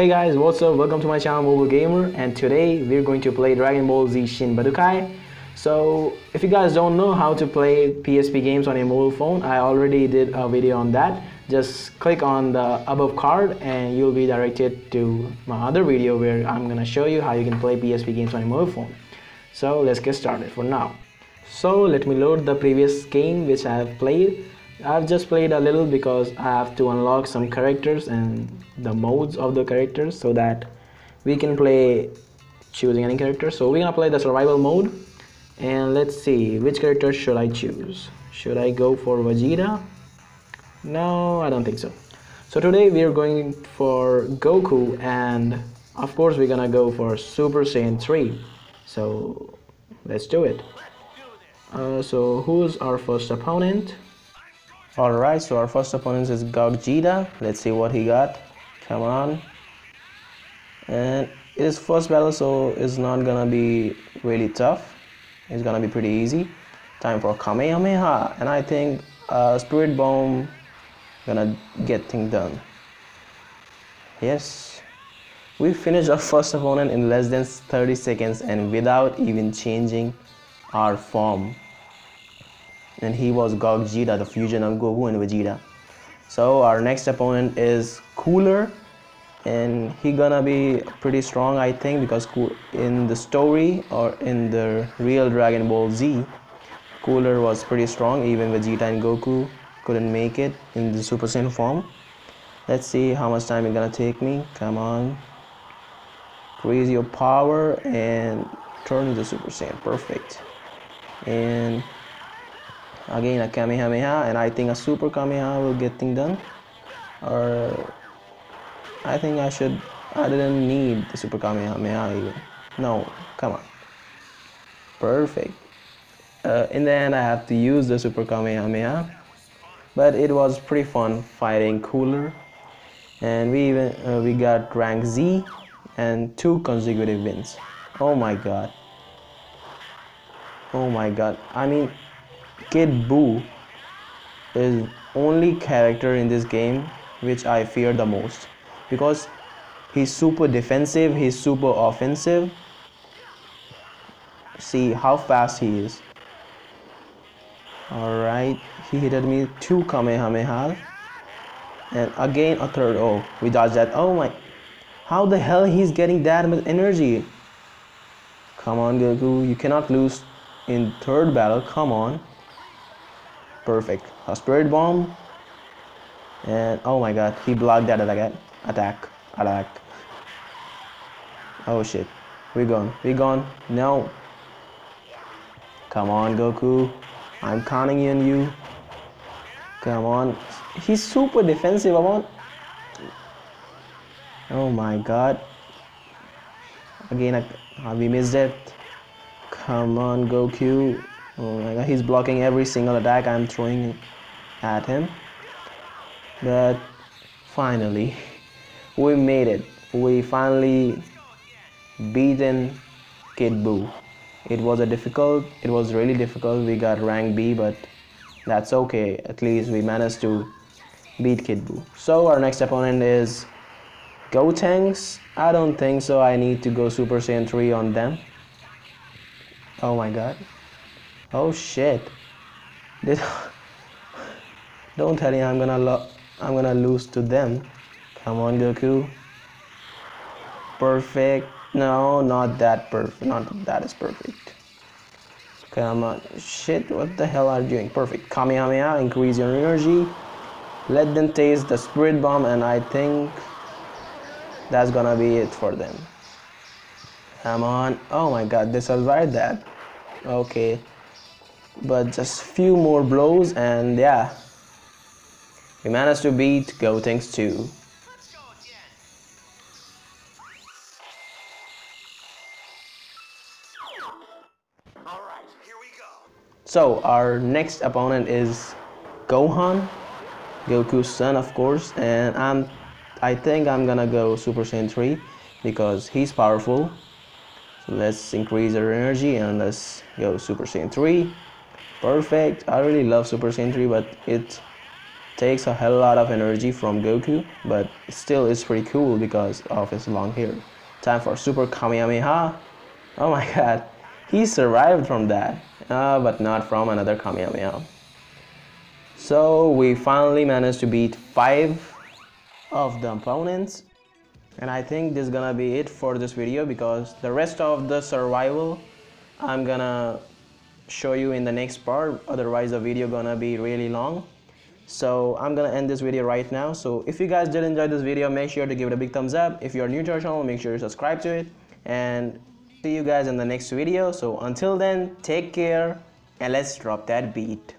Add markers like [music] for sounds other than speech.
Hey guys, what's up? Welcome to my channel Mobile Gamer and today we're going to play Dragon Ball Z Shin Budokai. So if you guys don't know how to play PSP games on a mobile phone, I already did a video on that. Just click on the above card and you'll be directed to my other video where I'm gonna show you how you can play PSP games on a mobile phone. So let's get started for now. So let me load the previous game which I have played. I've just played a little because I have to unlock some characters and the modes of the characters so that we can play choosing any character. So we're gonna play the survival mode and let's see which character should I choose. Should I go for Vegeta? No, I don't think so. So today we are going for Goku and of course we're gonna go for Super Saiyan 3. So let's do it. Uh, so who's our first opponent? Alright, so our first opponent is Gogeta. Let's see what he got. Come on. And it is first battle, so it's not gonna be really tough. It's gonna be pretty easy. Time for Kamehameha. And I think uh, Spirit Bomb gonna get things done. Yes. We finished our first opponent in less than 30 seconds and without even changing our form and he was Gogeta, the fusion of Goku and Vegeta. So our next opponent is Cooler, and he gonna be pretty strong, I think, because in the story or in the real Dragon Ball Z, Cooler was pretty strong. Even Vegeta and Goku couldn't make it in the Super Saiyan form. Let's see how much time it's gonna take me. Come on, raise your power and turn into Super Saiyan. Perfect. And again a Kamehameha and I think a Super Kamehameha will get thing done. Or I think I should I didn't need the Super Kamehameha even. No come on. Perfect. Uh, in the end I have to use the Super Kamehameha. But it was pretty fun fighting Cooler. And we even uh, we got rank Z and two consecutive wins. Oh my god. Oh my god. I mean Kid Buu is only character in this game which I fear the most because he's super defensive, he's super offensive. See how fast he is. Alright, he hit me two Kamehameha. And again a third. Oh, we dodged that. Oh my. How the hell he's getting that much energy? Come on, Goku. You cannot lose in third battle. Come on perfect. A spirit bomb. And oh my god he blocked that attack attack attack. Oh shit We're gone We're gone. No. Come on goku. I'm counting on you. Come on. He's super defensive want oh my god. Again we missed it. Come on goku Oh my god, he's blocking every single attack I'm throwing at him. But finally, [laughs] we made it. We finally beaten Kid Buu. It was a difficult, it was really difficult. We got rank B, but that's okay. At least we managed to beat Kid Buu. So our next opponent is Gotenks. I don't think so. I need to go Super Saiyan 3 on them. Oh my god. Oh shit. This Don't tell me I'm gonna lo I'm gonna lose to them. Come on, Goku. Perfect. No, not that perfect. Not that is perfect. Come on. Shit, what the hell are you doing? Perfect. Kamehameha, increase your energy. Let them taste the spirit bomb, and I think that's gonna be it for them. Come on. Oh my god, they survived that. Okay but just few more blows and yeah. We managed to beat Gotenks 2 So our next opponent is Gohan, Goku's son of course, and I'm I think I'm gonna go Super Saiyan 3 because he's powerful. So let's increase our energy and let's go Super Saiyan 3 perfect i really love super 3 but it takes a hell lot of energy from Goku, but still it's pretty cool because of his long hair. Time for Super Kamehameha. Oh my [laughs] god, he survived from that, uh, but not from another Kamehameha. So we finally managed to beat 5 of the opponents and I think this is gonna be it for this video because the rest of the survival I'm gonna show you in the next part. Otherwise the video gonna be really long. So I'm gonna end this video right now. So if you guys did enjoy this video make sure to give it a big thumbs up. If you're new to our channel make sure you subscribe to it. And see you guys in the next video. So until then take care and let's drop that beat